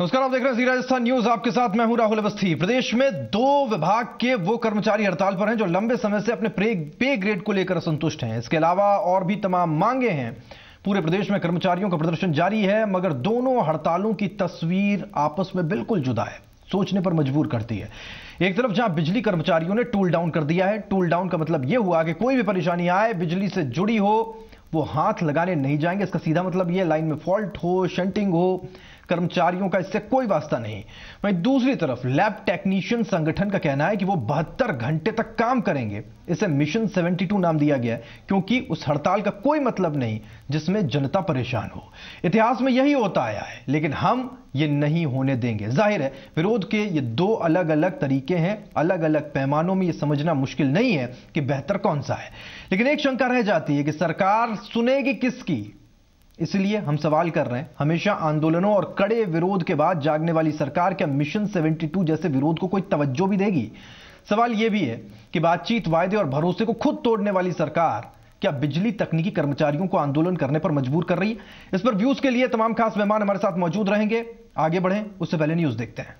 नमस्कार, आप देख रहे हैं राजस्थान न्यूज़। आपके साथ मैं हूँ राहुल अवस्थी। प्रदेश में दो विभाग के वो कर्मचारी हड़ताल पर हैं जो लंबे समय से अपने पे ग्रेड को लेकर असंतुष्ट हैं। इसके अलावा और भी तमाम मांगे हैं। पूरे प्रदेश में कर्मचारियों का प्रदर्शन जारी है, मगर दोनों हड़तालों की तस्वीर आपस में बिल्कुल जुदा है। सोचने पर मजबूर करती है। एक तरफ़ जहाँ बिजली कर्मचारियों ने टूल डाउन कर दिया है, टूल डाउन का मतलब यह हुआ कि कोई भी परेशानी आए, बिजली से जुड़ी हो, वो हाथ लगाने नहीं जाएँगे। इसका सीधा मतलब यह लाइन में फॉल्ट हो, शंटिंग हो कर्मचारियों का इससे कोई वास्ता नहीं। वहीं दूसरी तरफ़ लैब टेक्नीशियन संगठन का कहना है कि वो बहत्तर घंटे तक काम करेंगे। इसे मिशन 72 नाम दिया गया क्योंकि उस हड़ताल का कोई मतलब नहीं, जिसमें जनता परेशान हो। इतिहास में यही होता आया है, लेकिन हम ये नहीं होने देंगे। ज़ाहिर है, विरोध के ये दो अलग अलग तरीके हैं अलग अलग पैमानों में ये समझना मुश्किल नहीं है कि बेहतर कौन सा है। लेकिन एक शंका रह जाती है कि सरकार सुनेगी किसकी? इसलिए हम सवाल कर रहे हैं। हमेशा आंदोलनों और कड़े विरोध के बाद जागने वाली सरकार क्या मिशन 72 जैसे विरोध को कोई तवज्जो भी देगी? सवाल यह भी है कि बातचीत, वायदे और भरोसे को खुद तोड़ने वाली सरकार क्या बिजली तकनीकी कर्मचारियों को आंदोलन करने पर मजबूर कर रही है? इस पर व्यूज़ के लिए तमाम खास मेहमान हमारे साथ मौजूद रहेंगे। आगे बढ़ें, उससे पहले न्यूज़ देखते हैं।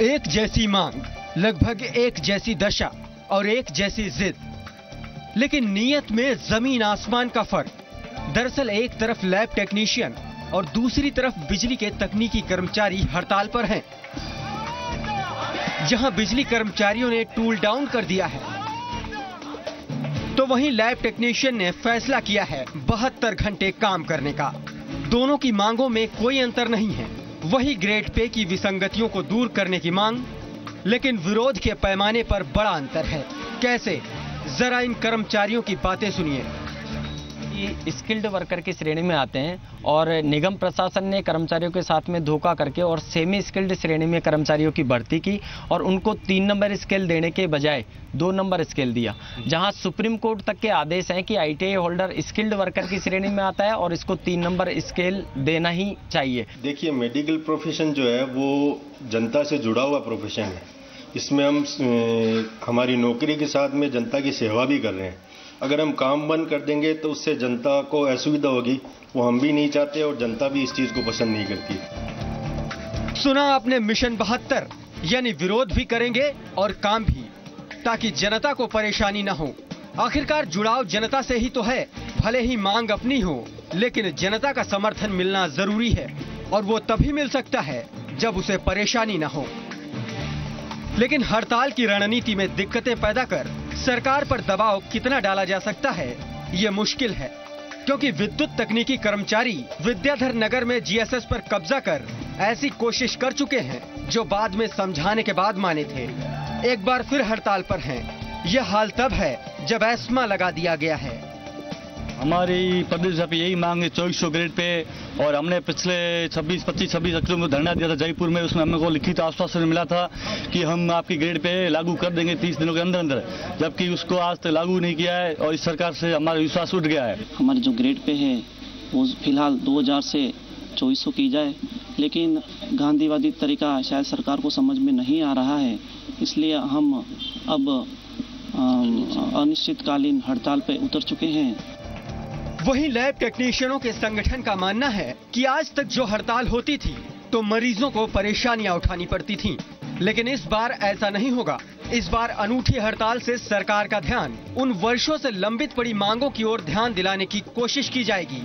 एक जैसी मांग, लगभग एक जैसी दशा। और एक जैसी जिद। लेकिन नीयत में ज़मीन आसमान का फ़र्क। दरअसल एक तरफ़ लैब टेक्नीशियन और दूसरी तरफ़ बिजली के तकनीकी कर्मचारी हड़ताल पर हैं। जहाँ बिजली कर्मचारियों ने टूल डाउन कर दिया है। तो वहीं लैब टेक्नीशियन ने फैसला किया है बहत्तर घंटे काम करने का। दोनों की मांगों में कोई अंतर नहीं है। वही ग्रेड पे की विसंगतियों को दूर करने की मांग लेकिन विरोध के पैमाने पर बड़ा अंतर है। कैसे? जरा इन कर्मचारियों की बातें सुनिए। स्किल्ड वर्कर की श्रेणी में आते हैं और निगम प्रशासन ने कर्मचारियों के साथ में धोखा करके और सेमी स्किल्ड श्रेणी में कर्मचारियों की भर्ती की और उनको तीन नंबर स्केल देने के बजाय दो नंबर स्केल दिया। जहाँ सुप्रीम कोर्ट तक के आदेश हैं कि आईटीआई होल्डर स्किल्ड वर्कर की श्रेणी में आता है और इसको तीन नंबर स्केल देना ही चाहिए। देखिए मेडिकल प्रोफेशन जो है, वो जनता से जुड़ा हुआ प्रोफेशन है। इसमें हम हमारी नौकरी के साथ में जनता की सेवा भी कर रहे हैं। अगर हम काम बंद कर देंगे तो उससे जनता को असुविधा होगी। वो हम भी नहीं चाहते और जनता भी इस चीज़ को पसंद नहीं करती। सुना आपने मिशन बहत्तर, यानी विरोध भी करेंगे और काम भी, ताकि जनता को परेशानी न हो। आखिरकार जुड़ाव जनता से ही तो है, भले ही मांग अपनी हो, लेकिन जनता का समर्थन मिलना ज़रूरी है, और वो तभी मिल सकता है, जब उसे परेशानी न हो। लेकिन हड़ताल की रणनीति में दिक्कतें पैदा कर सरकार पर दबाव कितना डाला जा सकता है? ये मुश्किल है, क्योंकि विद्युत तकनीकी कर्मचारी विद्याधर नगर में जीएसएस पर कब्जा कर ऐसी कोशिश कर चुके हैं, जो बाद में समझाने के बाद माने थे। एक बार फिर हड़ताल पर हैं। यह हाल तब है जब एस्मा लगा दिया गया है। हमारी प्रदेश पे यही मांग है, चौबीस सौ ग्रेड पे, और हमने पिछले 26 25 छब्बीस अक्टूबर में धरना दिया था जयपुर में, उसमें हमको लिखित आश्वासन मिला था कि हम आपकी ग्रेड पे लागू कर देंगे 30 दिनों के अंदर अंदर जबकि उसको आज तक लागू नहीं किया है, और इस सरकार से हमारा विश्वास उठ गया है। हमारे जो ग्रेड पे है, वो फ़िलहाल दो हज़ार से चौबीस की जाए, लेकिन गांधीवादी तरीका शायद सरकार को समझ में नहीं आ रहा है, इसलिए हम अब अनिश्चितकालीन हड़ताल पर उतर चुके हैं। वहीं लैब टेक्नीशियनों के संगठन का मानना है कि आज तक जो हड़ताल होती थी तो मरीजों को परेशानियाँ उठानी पड़ती थीं। लेकिन इस बार ऐसा नहीं होगा। इस बार अनूठी हड़ताल से सरकार का ध्यान, उन वर्षों से लंबित पड़ी मांगों की ओर ध्यान दिलाने की कोशिश की जाएगी।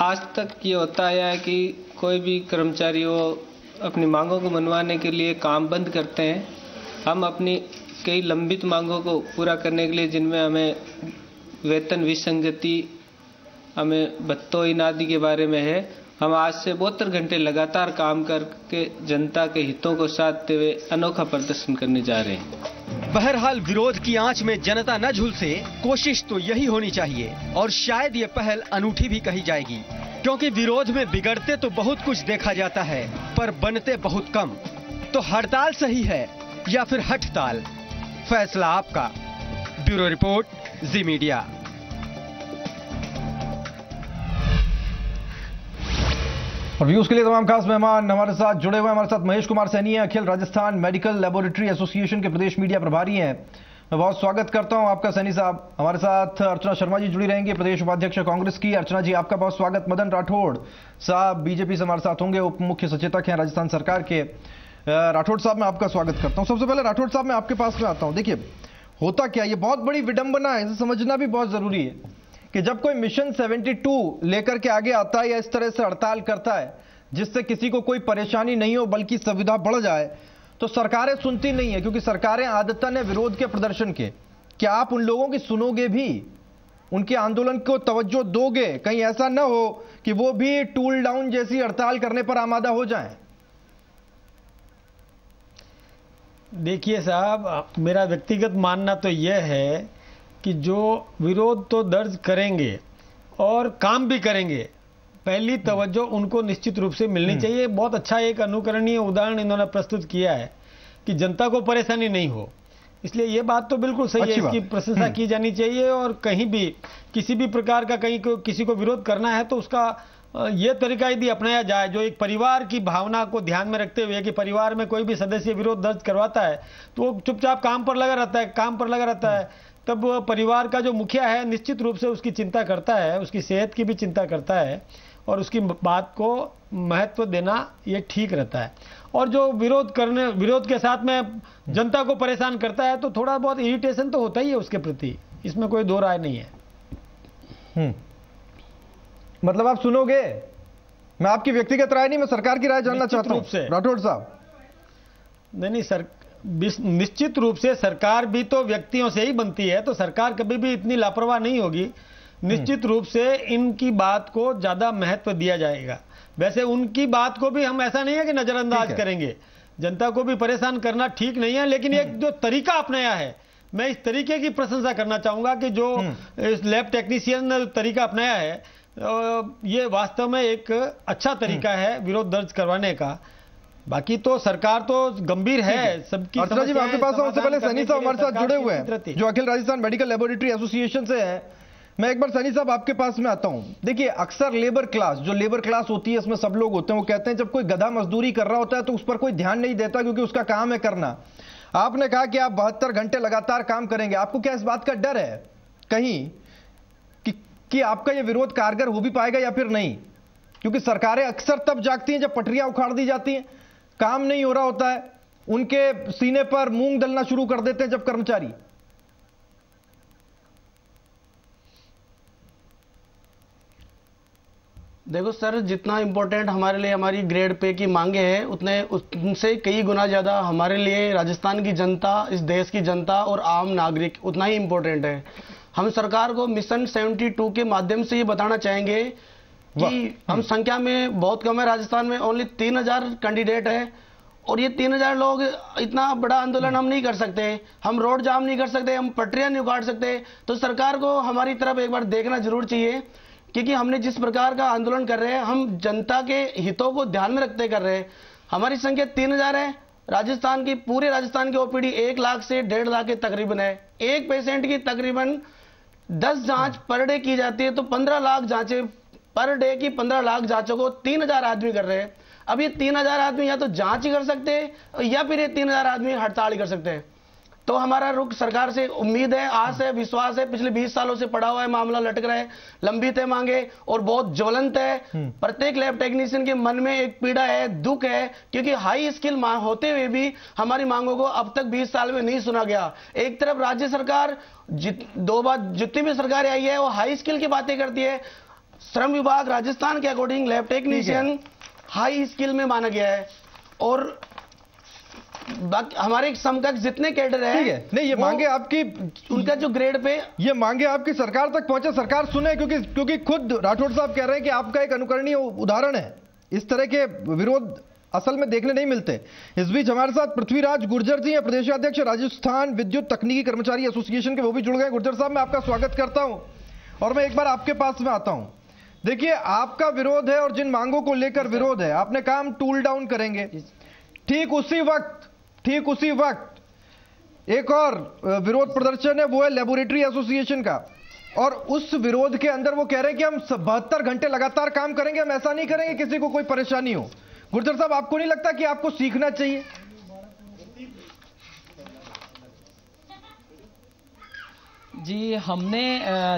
आज तक ये होता है कि कोई भी कर्मचारी वो अपनी मांगों को मनवाने के लिए काम बंद करते हैं। हम अपनी कई लंबित मांगों को पूरा करने के लिए, जिनमें हमें वेतन, विसंगति हमें बत्तो इनादी के बारे में है। हम आज से बहत्तर घंटे लगातार काम करके जनता के हितों को साधते हुए अनोखा प्रदर्शन करने जा रहे हैं। बहरहाल विरोध की आँच में जनता न झुलसे, कोशिश तो यही होनी चाहिए, और शायद ये पहल अनूठी भी कही जाएगी। क्योंकि विरोध में बिगड़ते तो बहुत कुछ देखा जाता है, पर बनते बहुत कम। तो हड़ताल सही है, या फिर हठताल? फैसला आपका। Bureau report, Zee media. और व्यूज़ के लिए तमाम खास मेहमान हमारे साथ जुड़े हुए हमारे साथ महेश कुमार सैनी है, Akhil Rajasthan medical laboratory association के प्रदेश मीडिया प्रभारी हैं। मैं बहुत स्वागत करता हूँ आपका सैनी साहब। हमारे साथ अर्चना शर्मा जी जुड़ी रहेंगे, प्रदेश उपाध्यक्ष कांग्रेस की। अर्चना जी, आपका बहुत स्वागत। मदन राठौड़ साहब बीजेपी से हमारे साथ होंगे, उप मुख्य सचेतक हैं राजस्थान सरकार के। राठौड़ साहब, मैं आपका स्वागत करता हूँ। सबसे पहले राठौड़ साहब, मैं आपके पास में आता हूँ। देखिए, होता क्या ये बहुत बड़ी विडंबना है, इसे समझना भी बहुत ज़रूरी है। कि जब कोई मिशन 72 लेकर के आगे आता है या इस तरह से हड़ताल करता है, जिससे किसी को कोई परेशानी नहीं हो, बल्कि सुविधा बढ़ जाए तो सरकारें सुनती नहीं है, क्योंकि सरकारें आदतन है विरोध के प्रदर्शन के। क्या आप उन लोगों की सुनोगे भी? उनके आंदोलन को तवज्जो दोगे? कहीं ऐसा ना हो कि वो भी टूल डाउन जैसी हड़ताल करने पर आमादा हो जाएँ। देखिए साहब, मेरा व्यक्तिगत मानना तो यह है कि जो विरोध तो दर्ज करेंगे और काम भी करेंगे पहली तवज्जो उनको निश्चित रूप से मिलनी हम्म। चाहिए। बहुत अच्छा एक अनुकरणीय उदाहरण इन्होंने प्रस्तुत किया है कि जनता को परेशानी नहीं हो। इसलिए ये बात तो बिल्कुल सही है इसकी प्रशंसा हम्म। की जानी चाहिए और कहीं भी किसी भी प्रकार का कहीं को किसी को विरोध करना है तो उसका ये तरीका यदि अपनाया जाए जो एक परिवार की भावना को ध्यान में रखते हुए कि परिवार में कोई भी सदस्य विरोध दर्ज करवाता है तो वो चुपचाप काम पर लगा रहता है काम पर लगा रहता है। तब परिवार का जो मुखिया है निश्चित रूप से उसकी चिंता करता है उसकी सेहत की भी चिंता करता है और उसकी बात को महत्व देना ये ठीक रहता है। और जो विरोध करने विरोध के साथ में जनता को परेशान करता है तो थोड़ा बहुत इरिटेशन तो होता ही है उसके प्रति। इसमें कोई दो राय नहीं है। हम्म। मतलब आप सुनोगे? मैं आपकी व्यक्तिगत राय नहीं मैं सरकार की राय जानना चाहता हूँ। राठौड़ साहब। नहीं नहीं सर निश्चित रूप से सरकार भी तो व्यक्तियों से ही बनती है तो सरकार कभी भी इतनी लापरवाह नहीं होगी। निश्चित रूप से इनकी बात को ज़्यादा महत्व दिया जाएगा। वैसे उनकी बात को भी हम ऐसा नहीं है कि नजरअंदाज करेंगे। जनता को भी परेशान करना ठीक नहीं है लेकिन एक जो तरीका अपनाया है मैं इस तरीके की प्रशंसा करना चाहूँगा कि जो इस लैब टेक्नीशियन ने तरीका अपनाया है ये वास्तव में एक अच्छा तरीका हम्म। है विरोध दर्ज करवाने का। बाकी तो सरकार तो गंभीर है सबकी अर्चना जी आपके पास सबसे पहले सैनी साहब हमारे साथ जुड़े हुए हैं जो Akhil Rajasthan medical laboratory association से है। मैं एक बार सनी साहब आपके पास में आता हूँ। देखिए अक्सर लेबर क्लास जो लेबर क्लास होती है इसमें सब लोग होते हैं वो कहते हैं जब कोई गधा मजदूरी कर रहा होता है तो उस पर कोई ध्यान नहीं देता क्योंकि उसका काम है करना। आपने कहा कि आप बहत्तर घंटे लगातार काम करेंगे। आपको क्या इस बात का डर है? कहीं कि आपका यह विरोध कारगर हो भी पाएगा या फिर नहीं? क्योंकि सरकारें अक्सर तब जागती हैं जब पटरियाँ उखाड़ दी जाती हैं। काम नहीं हो रहा होता है, उनके सीने पर मूंग दलना शुरू कर देते हैं जब कर्मचारी। देखो सर, जितना इम्पोर्टेंट हमारे लिए हमारी ग्रेड पे की मांगे हैं, उतने, उनसे कई गुना ज़्यादा हमारे लिए राजस्थान की जनता, इस देश की जनता और आम नागरिक उतना ही इम्पोर्टेंट है। हम सरकार को मिशन 72 के माध्यम से ये बताना चाहेंगे कि हम हम्म। संख्या में बहुत कम है राजस्थान में ओनली तीन हज़ार कैंडिडेट है। और ये तीन हज़ार लोग इतना बड़ा आंदोलन हम नहीं कर सकते। हम रोड जाम नहीं कर सकते हम पटरियाँ नहीं उगाड़ सकते। तो सरकार को हमारी तरफ़ एक बार देखना ज़रूर चाहिए क्योंकि हमने जिस प्रकार का आंदोलन कर रहे हैं हम जनता के हितों को ध्यान में रखते कर रहे हैं। हमारी संख्या तीन हज़ार है। राजस्थान की पूरे राजस्थान की ओपीडी एक लाख से डेढ़ लाख के तकरीबन है। एक पेशेंट की तकरीबन दस जाँच पर डे की जाती है तो पंद्रह लाख जांचें पर डे की पंद्रह लाख जांचों को तीन हज़ार आदमी कर रहे हैं। अब ये तीन हज़ार आदमी या तो जाँच ही कर सकते हैं या फिर ये तीन हज़ार आदमी हड़ताल ही कर सकते हैं। तो हमारा रुख सरकार से उम्मीद है आस है विश्वास है पिछले 20 सालों से पड़ा हुआ है मामला लटक रहा है लंबित है मांगे और बहुत ज्वलंत है। हम्म। प्रत्येक लैब टेक्नीशियन के मन में एक पीड़ा है दुख है क्योंकि हाई स्किल होते हुए भी हमारी मांगों को अब तक 20 साल में नहीं सुना गया। एक तरफ़ राज्य सरकार दो बार जितनी भी सरकार आई है वो हाई स्किल की बातें करती है श्रम विभाग राजस्थान के according lab technician high skill में माना गया है। और हमारे समकक्ष जितने कैडर है, है। नहीं ये मांगे आपकी उनका जो ग्रेड पे ये मांगे आपकी सरकार तक पहुँचे। सरकार सुने क्योंकि क्योंकि खुद राठौड़ साहब कह रहे हैं कि आपका एक अनुकरणीय उदाहरण है। इस तरह के विरोध असल में देखने नहीं मिलते। इस बीच हमारे साथ पृथ्वीराज गुर्जर जी हैं। प्रदेशाध्यक्ष राजस्थान विद्युत तकनीकी कर्मचारी एसोसिएशन के वो भी जुड़ गए। गुर्जर साहब मैं आपका स्वागत करता हूँ। और मैं एक बार आपके पास में आता हूँ। देखिए आपका विरोध है और जिन मांगों को लेकर विरोध है आपने काम टूल डाउन करेंगे। ठीक उसी वक्त ठीक उसी वक्त एक और विरोध प्रदर्शन है वो है लेबोरेटरी एसोसिएशन का। और उस विरोध के अंदर वो कह रहे हैं कि हम बहत्तर घंटे लगातार काम करेंगे हम ऐसा नहीं करेंगे किसी को कोई परेशानी हो। गुर्जर साहब आपको नहीं लगता कि आपको सीखना चाहिए? जी हमने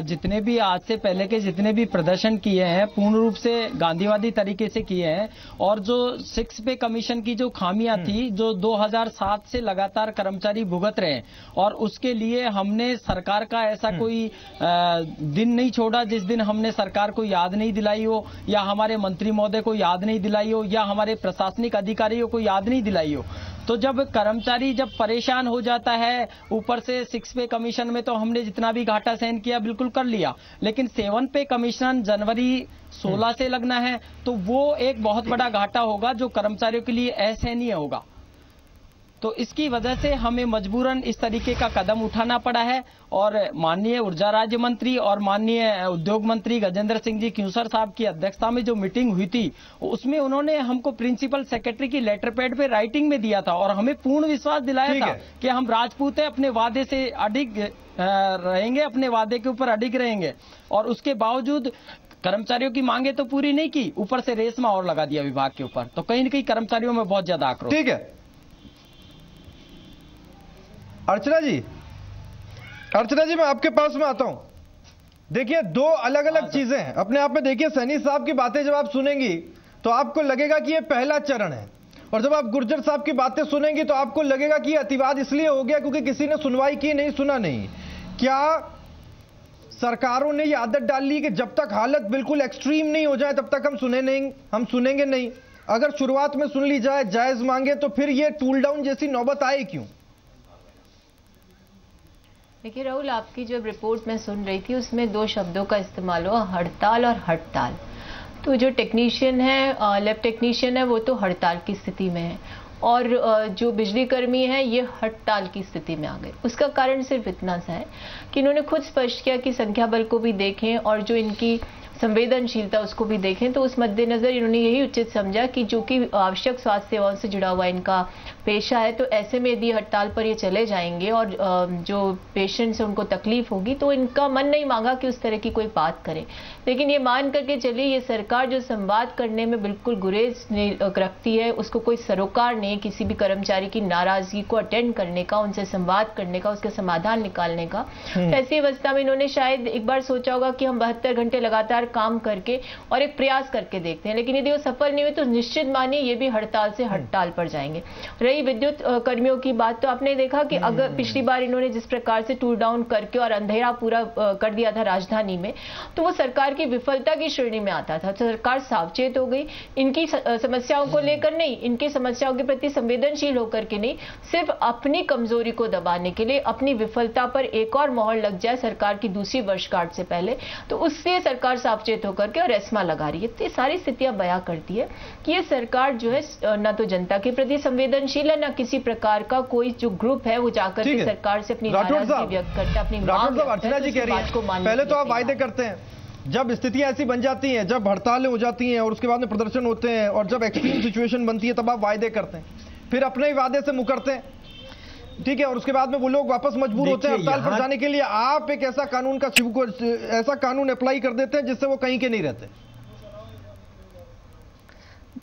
जितने भी आज से पहले के जितने भी प्रदर्शन किए हैं पूर्ण रूप से गांधीवादी तरीके से किए हैं और जो सिक्स पे कमीशन की जो खामियाँ थी जो 2007 से लगातार कर्मचारी भुगत रहे हैं और उसके लिए हमने सरकार का ऐसा कोई दिन नहीं छोड़ा जिस दिन हमने सरकार को याद नहीं दिलाई हो या हमारे मंत्री महोदय को याद नहीं दिलाई हो या हमारे प्रशासनिक अधिकारियों को याद नहीं दिलाई हो। तो जब कर्मचारी जब परेशान हो जाता है ऊपर से सिक्स पे कमीशन में तो हमने जितना भी घाटा सहन किया बिल्कुल कर लिया। लेकिन सेवन पे कमीशन जनवरी 16 से लगना है तो वो एक बहुत बड़ा घाटा होगा जो कर्मचारियों के लिए असहनीय होगा। तो इसकी वजह से हमें मजबूरन इस तरीके का कदम उठाना पड़ा है और माननीय ऊर्जा राज्य मंत्री और माननीय उद्योग मंत्री गजेंद्र सिंह जी क्यूसर साहब की अध्यक्षता में जो मीटिंग हुई थी उसमें उन्होंने हमको प्रिंसिपल सेक्रेटरी की लेटर पैड पे राइटिंग में दिया था और हमें पूर्ण विश्वास दिलाया था कि हम राजपूत है अपने वादे से अडिग रहेंगे अपने वादे के ऊपर अडिग रहेंगे। और उसके बावजूद कर्मचारियों की मांगे तो पूरी नहीं की ऊपर से रेशमा और लगा दिया विभाग के ऊपर। तो कहीं न कहीं कर्मचारियों में बहुत ज़्यादा आक्रोश। ठीक है। अर्चना जी अर्चना जी, मैं आपके पास में आता हूँ। देखिए, दो अलग अलग चीज़ें हैं। अपने आप में देखिए, सैनी साहब की बातें जब आप सुनेंगी तो आपको लगेगा कि ये पहला चरण है। और जब आप गुर्जर साहब की बातें सुनेंगी तो आपको लगेगा कि अतिवाद इसलिए हो गया क्योंकि किसी ने सुनवाई की, नहीं सुना नहीं। क्या सरकारों ने ये आदत डाल ली कि जब तक हालत बिल्कुल एक्सट्रीम नहीं हो जाए, तब तक हम सुने नहीं, हम सुनेंगे नहीं। अगर शुरुआत में सुन ली जाए, जायज़ मांगे तो फिर ये टूल डाउन जैसी नौबत आए क्यों? देखिए राहुल, आपकी जब रिपोर्ट मैं सुन रही थी, उसमें दो शब्दों का इस्तेमाल हुआ, हड़ताल और हड़ताल। तो जो टेक्नीशियन है लैब टेक्नीशियन है, वो तो हड़ताल की स्थिति में है। और जो बिजली कर्मी है, ये हड़ताल की स्थिति में आ गए। उसका कारण सिर्फ़ इतना सा है कि इन्होंने खुद स्पष्ट किया कि संख्या बल को भी देखें और जो इनकी संवेदनशीलता उसको भी देखें। तो उस मद्देनजर इन्होंने यही उचित समझा कि जो कि आवश्यक स्वास्थ्य सेवाओं से जुड़ा हुआ इनका पेशा है तो ऐसे में यदि हड़ताल पर ये चले जाएँगे और जो पेशेंट्स हैं उनको तकलीफ़ होगी तो इनका मन नहीं मांगा कि उस तरह की कोई बात करें। लेकिन ये मान करके चलिए ये सरकार जो संवाद करने में बिल्कुल गुरेज रखती है उसको कोई सरोकार नहीं किसी भी कर्मचारी की नाराज़गी को अटेंड करने का उनसे संवाद करने का उसके समाधान निकालने का। तो ऐसी अवस्था में इन्होंने शायद एक बार सोचा होगा कि हम बहत्तर घंटे लगातार काम करके और एक प्रयास करके देखते हैं लेकिन यदि वो सफल नहीं हुए तो निश्चित मानिए ये भी हड़ताल से हड़ताल पर जाएँगे। रही विद्युत कर्मियों की बात तो आपने देखा कि अगर पिछली बार इन्होंने जिस प्रकार से टूल डाउन करके और अंधेरा पूरा कर दिया था राजधानी में तो वो सरकार की विफलता की श्रेणी में आता था। तो सरकार सावचेत हो गई। इनकी समस्याओं को लेकर नहीं इनकी समस्याओं के प्रति संवेदनशील होकर के नहीं सिर्फ़ अपनी कमज़ोरी को दबाने के लिए अपनी विफलता पर एक और मोहर लग जाए सरकार की दूसरी वर्षगांठ से पहले तो उससे सरकार सावचेत होकर के और रेस्मा लगा रही है। तो ये सारी स्थितियाँ बयां करती है कि ये सरकार जो है ना तो जनता के प्रति संवेदनशील है ना किसी प्रकार का कोई जो ग्रुप है वो जाकर के सरकार से अपनी नाराज़गी व्यक्त करता है अपनी मांग अर्चना तो जी कह रही बात को हैं पहले तो आप वायदे करते हैं। जब स्थितियाँ ऐसी बन जाती हैं जब हड़तालें हो जाती हैं और उसके बाद में प्रदर्शन होते हैं और जब एक्सट्रीम सिचुएशन बनती है तब आप वायदे करते हैं। फिर अपने ही वादे से मुकरते हैं। ठीक है और उसके बाद में वो लोग वापस मजबूर होते हैं हड़ताल पर जाने के लिए। आप एक ऐसा कानून का ऐसा कानून अप्लाई कर देते हैं जिससे वो कहीं के नहीं रहते।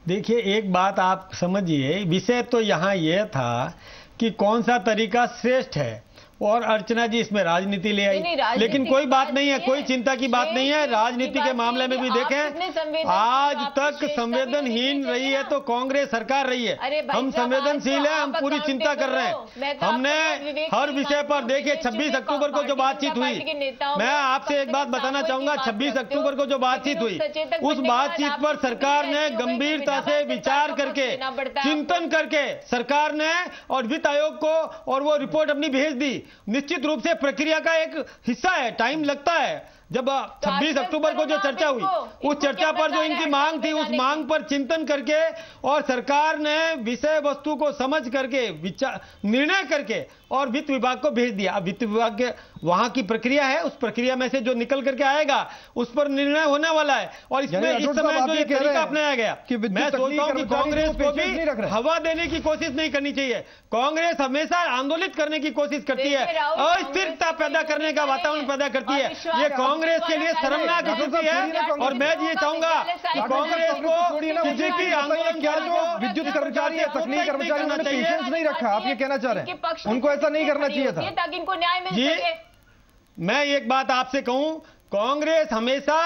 देखिए, एक बात आप समझिए, विषय तो यहाँ यह था कि कौन सा तरीका श्रेष्ठ है? और अर्चना जी इसमें राजनीति ले नहीं, नहीं, आई लेकिन कोई बात नहीं है कोई चिंता की बात नहीं है। राजनीति के मामले में भी देखें आज तक संवेदनहीन रही है तो कांग्रेस सरकार रही है। हम संवेदनशील है हम पूरी चिंता कर रहे हो। तो हमने हर विषय पर। देखिए 26 अक्टूबर को जो बातचीत हुई। मैं आपसे एक बात बताना चाहूँगा 26 अक्टूबर को जो बातचीत हुई उस बातचीत पर सरकार ने गंभीरता से विचार करके चिंतन करके सरकार ने और वित्त आयोग को और वो रिपोर्ट अपनी भेज दी निश्चित रूप से प्रक्रिया का एक हिस्सा है टाइम लगता है। जब तो 26 अक्टूबर को जो चर्चा हुई उस चर्चा पर जो इनकी मांग थी उस मांग पर चिंतन करके और सरकार ने विषय वस्तु को समझ करके विचार निर्णय करके और वित्त विभाग को भेज दिया। अब वित्त विभाग के वहाँ की प्रक्रिया है उस प्रक्रिया में से जो निकल करके आएगा उस पर निर्णय होने वाला है और इसमें इस समय जो ये तरीका अपनाया गया कि मैं सोचता हूँ कि कांग्रेस को भी हवा देने की कोशिश नहीं करनी चाहिए। कांग्रेस हमेशा आंदोलित करने की कोशिश करती है। अस्थिरता पैदा करने का वातावरण पैदा करती है। ये का कांग्रेस के लिए शर्मनाक स्थिति है। है और मैं ये चाहूँगा कि कांग्रेस को बीजेपी किसी की आंदोलन क्या जो को विद्युत कर्मचारी या तकनीक कर्मचारी उन्होंने पेशेंस नहीं रखा। आप ये कहना चाह रहे हैं? पक्ष उनको ऐसा नहीं करना चाहिए था। ताकि इनको न्याय मिल मैं एक बात आपसे कहूँ कांग्रेस हमेशा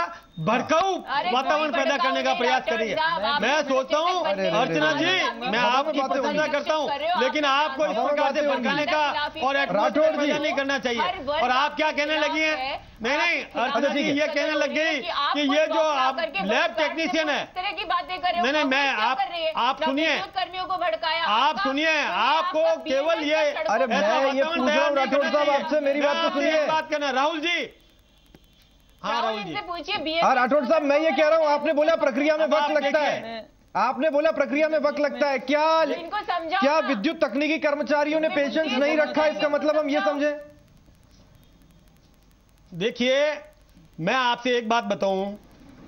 भड़काऊ वातावरण पैदा करने का प्रयास कर रही है मैं सोचता हूँ अर्चना जी मैं आप आपकी प्रशंसा करता हूँ हो, लेकिन आपको इस प्रकार से। भड़काने का और राठौड़ जी। नहीं करना चाहिए और आप क्या कहने लगी हैं नहीं नहीं अर्चना जी है। ये कहने लग गई कि ये जो आप लैब टेक्नीशियन है इस तरह की बातें कर रहे हो नहीं, नहीं, मैं आप- है? आप सुनिए। कर्मियों को भड़काया आप सुनिए आपको केवल ये अरे मैं ये पूछ रहा राठौड़ साहब आपसे मेरी बात तो सुनिए बात करना राहुल जी हाँ राहुल जी। पूछिए हाँ राठौड़ साहब मैं ये कह रहा हूँ आपने बोला प्रक्रिया में वक्त लगता है। आपने बोला प्रक्रिया में वक्त लगता है। क्या इनको समझाओ क्या विद्युत तकनीकी कर्मचारियों ने पेशेंस नहीं रखा इसका मतलब हम ये समझे? देखिए मैं आपसे एक बात बताऊँ।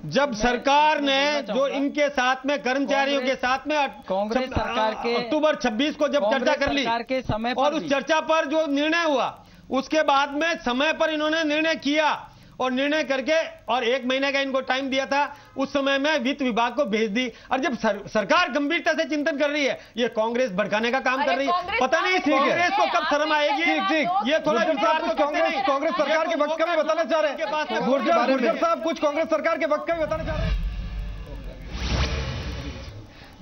जब सरकार ने जो इनके साथ में कर्मचारियों के साथ में कांग्रेस सरकार के- अक्टूबर 26 को जब चर्चा कर ली के समय पर और उस चर्चा पर जो निर्णय हुआ उसके बाद में समय पर इन्होंने निर्णय किया। और निर्णय करके और एक महीने का इनको टाइम दिया था उस समय में वित्त विभाग को भेज दी। और जब सर, सरकार गंभीरता से चिंतन कर रही है ये कांग्रेस भड़काने का काम कर रही है। पता नहीं ठीक है। कांग्रेस को कब शर्म आएगी? ठीक ठीक। ये थोड़ा तो कांग्रेस। कांग्रेस सरकार के वक्त का भी बताना चाह रहे में हैं गुर्जर साहब कुछ कांग्रेस सरकार के वक्त का भी बताना चाह रहे हैं।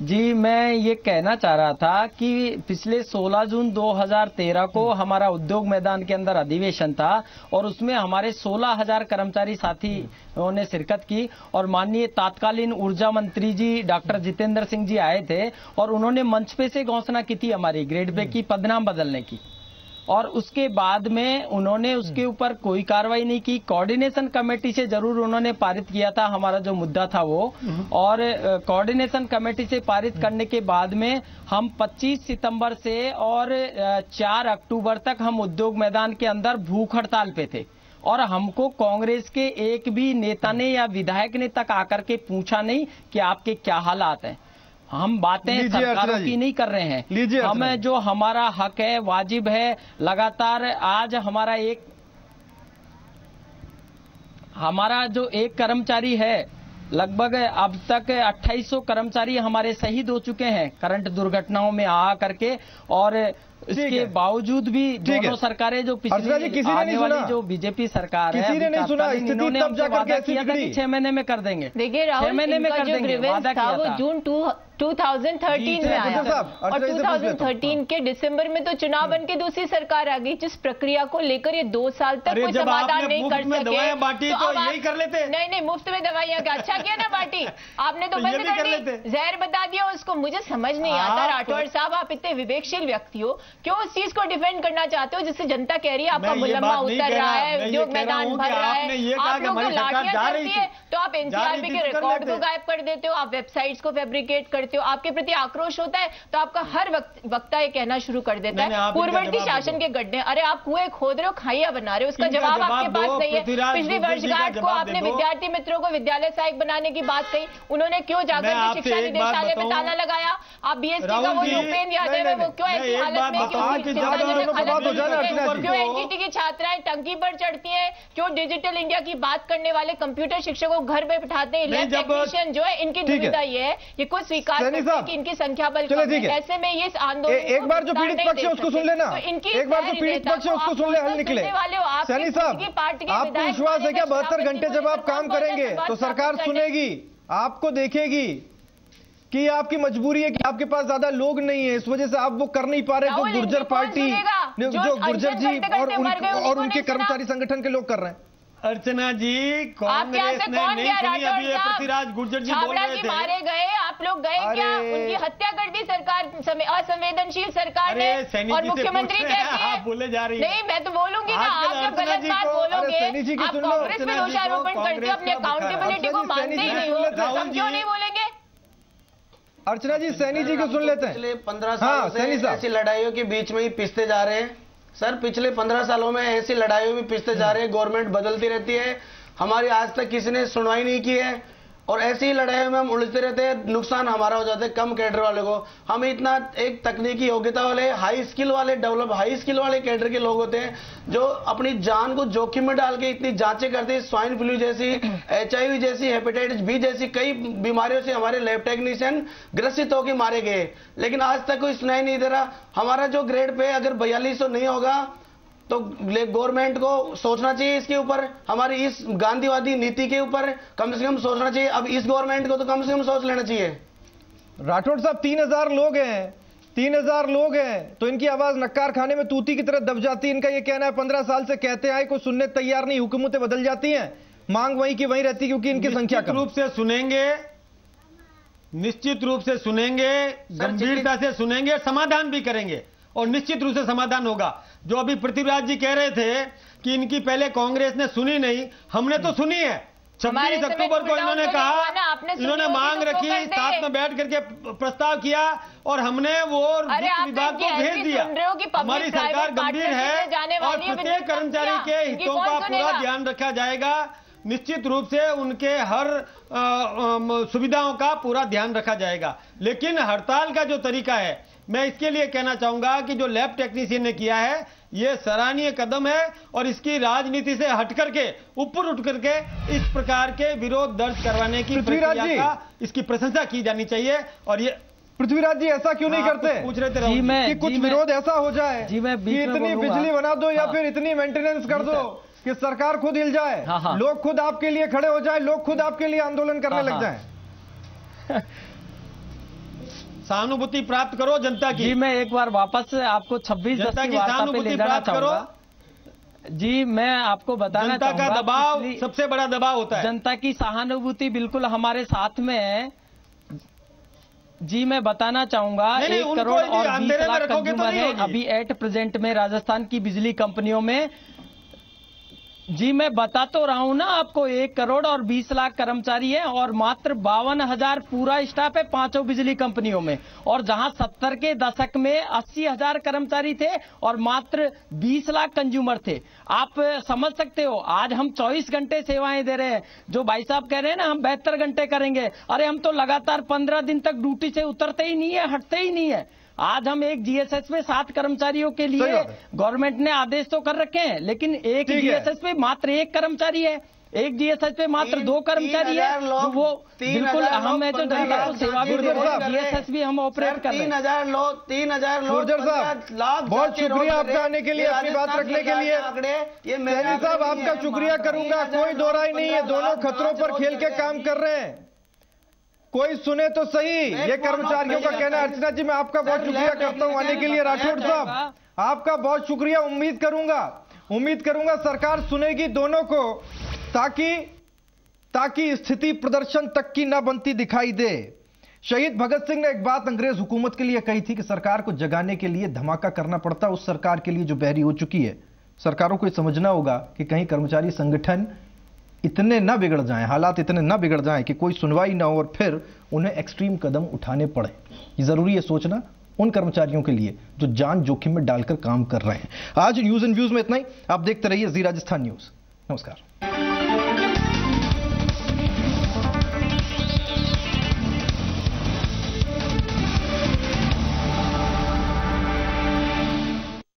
जी मैं ये कहना चाह रहा था कि पिछले 16 जून 2013 को हमारा उद्योग मैदान के अंदर अधिवेशन था और उसमें हमारे 16,000 कर्मचारी साथी ने शिरकत की और माननीय तात्कालीन ऊर्जा मंत्री जी डॉक्टर जितेंद्र सिंह जी आए थे और उन्होंने मंच पे से घोषणा की थी हमारी ग्रेड पे की पदनाम बदलने की। और उसके बाद में उन्होंने उसके ऊपर कोई कार्रवाई नहीं की। कोऑर्डिनेशन कमेटी से ज़रूर उन्होंने पारित किया था हमारा जो मुद्दा था वो। और अ, कोऑर्डिनेशन कमेटी से पारित करने के बाद में हम 25 सितंबर से और अ, 4 अक्टूबर तक हम उद्योग मैदान के अंदर भूख हड़ताल पे थे। और हमको कांग्रेस के एक भी नेता ने या विधायक ने तक आकर के पूछा नहीं कि आपके क्या हालात हैं। हम बातें सरकारों की नहीं कर रहे हैं। लीजिए हमें जो। हमारा हक है वाजिब है लगातार आज हमारा एक हमारा जो एक कर्मचारी है लगभग अब तक 2800 कर्मचारी हमारे शहीद हो चुके हैं करंट दुर्घटनाओं में आ करके और इसके बावजूद भी दोनों सरकारें जो पिछली किसी आने वाली जो बीजेपी सरकार है किसी ने नहीं सुना। इन्होंने तब हमसे जाकर वादा किया था कि छह महीने में कर देंगे। देखिए छह राहुल महीने में कर जो देंगे ग्रीवेंस वादा था किया वो था। जून टू 2013 जी, में आया। और अर्चना जी से पूछ लेता हूँ। 2013 के दिसंबर में तो चुनाव बन के दूसरी सरकार आ गई जिस प्रक्रिया को लेकर ये दो साल तक कोई समाधान नहीं कर सके बांटी तो आप- यही कर लेते। नहीं नहीं मुफ़्त में दवाइयाँ क्या? अच्छा किया ना बांटी। आपने तो तो बंद कर कर दी जहर बता दिया उसको मुझे समझ नहीं आता। राठौर साहब आप इतने विवेकशील व्यक्ति हो क्यों उस चीज़ को डिफेंड करना चाहते हो जिससे जनता कह रही है आपका मुलम्मा उतर रहा है उद्योग मैदान भर रहा है। आप कि लोग तो लाठियाँ चलती है तो आप एनसीआरबी के तो कर रिकॉर्ड को गायब कर देते हो आप वेबसाइट्स को फैब्रिकेट करते हो आपके प्रति आक्रोश होता है तो आपका हर वक्त वक्ता ये कहना शुरू कर देता है पूर्ववर्ती शासन के गड्ढे अरे आप कुएँ खोद रहे हो खाइया बना रहे हो उसका जवाब आपके पास नहीं है। पिछली वर्षगांठ को आपने विद्यार्थी मित्रों को विद्यालय सहायक बनाने की बात कही उन्होंने क्यों जाकर मैं शिक्षा निदेशालय बताऊँ। ताला लगाया? आप बीएसटी का वो जी, भूपेंद्र यादव है वो क्यों ऐसी हालत में क्यों में एनजीटी की छात्राएँ टंकी पर चढ़ती हैं? क्यों डिजिटल इंडिया की बात करने वाले कंप्यूटर शिक्षकों को घर पे बिठाते हैं? टेक्नीशियन जो है इनकी। दुविधा ये है ये कुछ स्वीकार सैनी करते हैं साहब, कि इनकी संख्या बल कम है। ऐसे में ये आंदोलन ए- एक बार जो पीड़ित पक्ष है उसको सुन लेना। तो इनकी एक बार जो पीड़ित पक्ष है उसको सुन ले हल निकले। वाले सैनी साहब आपको विश्वास है क्या? बहत्तर घंटे जब आप काम करेंगे तो सरकार सुनेगी आपको देखेगी कि ये आपकी मजबूरी है कि आपके पास ज़्यादा लोग नहीं है। इस वजह से आप वो कर नहीं पा रहे जो गुर्जर पार्टी जो गुर्जर जी और उनके कर्मचारी संगठन के लोग कर रहे हैं। अर्चना जी कांग्रेस ने कौन नहीं सुनी अभी? पृथ्वीराज गुर्जर जी बोल रहे थे। मारे गए आप लोग गए क्या? उनकी हत्या कर दी सरकार असंवेदनशील सरकार ने और मुख्यमंत्री हैं, आप बोले जा रही हैं। नहीं मैं तो बोलूँगी ना आप जब गलत बात बोलोगे आप कांग्रेस पे दोषारोपण करते हो अपनी अकाउंटेबिलिटी को मानते ही नहीं हो हम क्यों नहीं बोलेंगे? अर्चना जी सैनी जी को सुन लेते हैं। पिछले पंद्रह हाँ, सैनी से ऐसी लड़ाइयों के बीच में ही पिसते जा रहे हैं। सर, पिछले पंद्रह सालों में ऐसी लड़ाई भी पिछते जा रहे हैं, गवर्नमेंट बदलती रहती है। हमारी आज तक किसी ने सुनवाई नहीं की है। और ऐसी लड़ाइयों में हम उलझते रहते हैं, नुकसान हमारा हो जाता है कम कैडर वाले को। हम इतना एक तकनीकी योग्यता वाले हाई स्किल वाले डेवलप हाई स्किल वाले कैडर के लोग होते हैं, जो अपनी जान को जोखिम में डाल के इतनी जांचें करते हैं, स्वाइन फ्लू जैसी एच जैसी हेपेटाइटिस बी जैसी, कई बीमारियों से हमारे लैब टेक्नीशियन ग्रसित होकर मारे गए। लेकिन आज तक कोई सुनाई नहीं दे रहा। हमारा जो ग्रेड पे अगर बयालीस नहीं होगा तो गवर्नमेंट को सोचना चाहिए इसके ऊपर। हमारी इस गांधीवादी नीति के ऊपर कम से कम सोचना चाहिए। अब इस गवर्नमेंट को तो कम से कम सोच लेना चाहिए। राठौड़ साहब तीन हज़ार लोग हैं। तीन हज़ार लोग हैं। तो इनकी आवाज़ नक्कार खाने में तूती की तरह दब जाती है। इनका ये कहना है पंद्रह साल से कहते आए कोई सुनने तैयार नहीं हुकूमतें बदल जाती हैं। मांग वहीं की वहीं रहती क्योंकि इनकी संख्या कम। रूप से सुनेंगे निश्चित रूप से सुनेंगे गंभीरता से सुनेंगे समाधान भी करेंगे। और निश्चित रूप से समाधान होगा। जो अभी पृथ्वीराज जी कह रहे थे कि इनकी पहले कांग्रेस ने सुनी नहीं हमने तो सुनी है। छब्बीस अक्टूबर को इन्होंने कहा इन्होंने मांग रखी साथ में बैठ करके प्रस्ताव किया और हमने वो विभाग को भेज दिया। हमारी सरकार गंभीर है और प्रत्येक कर्मचारी के हितों का पूरा ध्यान रखा जाएगा। निश्चित रूप से उनके हर सुविधाओं का पूरा ध्यान रखा जाएगा। लेकिन हड़ताल का जो तरीका है मैं इसके लिए कहना चाहूँगा कि जो लैब टेक्नीशियन ने किया है ये सराहनीय कदम है और इसकी राजनीति से हट करके ऊपर उठ करके इस प्रकार के विरोध दर्ज करवाने की प्रक्रिया का इसकी प्रशंसा की जानी चाहिए और ये पृथ्वीराज जी ऐसा क्यों नहीं करते पूछ रहे थे जी मैं, कि कुछ विरोध ऐसा हो जाए जी मैं कि इतनी बिजली बना दो या हाँ। फिर इतनी मेंटेनेंस कर दो कि सरकार खुद हिल जाए हाँ, हाँ। लोग खुद आपके लिए खड़े हो जाए लोग खुद आपके लिए आंदोलन करने लग। जाए सहानुभूति प्राप्त करो जनता की। जी मैं एक बार वापस आपको 26 जनता की सहानुभूति प्राप्त करो। जी मैं आपको बताना जनता का दबाव सबसे बड़ा दबाव होता है। जनता की सहानुभूति बिल्कुल हमारे साथ में है। जी मैं बताना चाहूँगा एक करोड़ और बीस लाख कंज्यूमर तो है अभी एट प्रेजेंट में राजस्थान की बिजली कंपनियों में। जी, मैं बता तो रहा हूँ ना, आपको एक करोड़ और बीस लाख कर्मचारी है और मात्र बावन हज़ार पूरा स्टाफ है पाँचों बिजली कंपनियों में। और जहाँ सत्तर के दशक में अस्सी हज़ार कर्मचारी थे और मात्र बीस लाख कंज्यूमर थे। आप समझ सकते हो, आज हम चौबीस घंटे सेवाएँ दे रहे हैं। जो भाई साहब कह रहे हैं ना, हम बेहतर घंटे करेंगे। अरे, हम तो लगातार पंद्रह दिन तक ड्यूटी से उतरते ही नहीं है, हटते ही नहीं है। आज हम एक जीएसएस में सात कर्मचारियों के लिए गवर्नमेंट ने आदेश तो कर रखे हैं लेकिन एक जीएसएस पे मात्र एक कर्मचारी है। एक जीएसएस पे मात्र दो कर्मचारी है तो वो बिल्कुल हम है जो जनता को सेवा भी दे रहे हैं। जीएसएस भी हम ऑपरेट कर रहे हैं। तीन हज़ार लोग तीन हज़ार लोग साहब बहुत शुक्रिया आपका आने के लिए अपनी बात रखने के लिए। ये मेहरी साहब आपका शुक्रिया करूँगा। कोई दो राय नहीं है दोनों खतरों पर खेल के काम कर रहे हैं। कोई सुने तो सही। ये कर्मचारियों का कहना है अर्चना जी मैं आपका बहुत शुक्रिया करता हूँ आने के लिए राठौड़ साहब। आपका बहुत शुक्रिया उम्मीद करूँगा उम्मीद करूँगा सरकार सुनेगी दोनों को ताकि ताकि स्थिति प्रदर्शन तक की ना बनती दिखाई दे। शहीद भगत सिंह ने एक बात अंग्रेज़ हुकूमत के लिए कही थी कि सरकार को जगाने के लिए धमाका करना पड़ता उस सरकार के लिए जो बहरी हो चुकी है। सरकारों को यह समझना होगा कि कहीं कर्मचारी संगठन इतने ना बिगड़ जाएँ, हालात इतने ना बिगड़ जाएँ कि कोई सुनवाई ना हो और फिर उन्हें एक्सट्रीम कदम उठाने पड़े। ये ज़रूरी है सोचना उन कर्मचारियों के लिए जो जान जोखिम में डालकर काम कर रहे हैं। आज न्यूज़ एंड व्यूज़ में इतना ही। आप देखते रहिए जी राजस्थान न्यूज़ नमस्कार।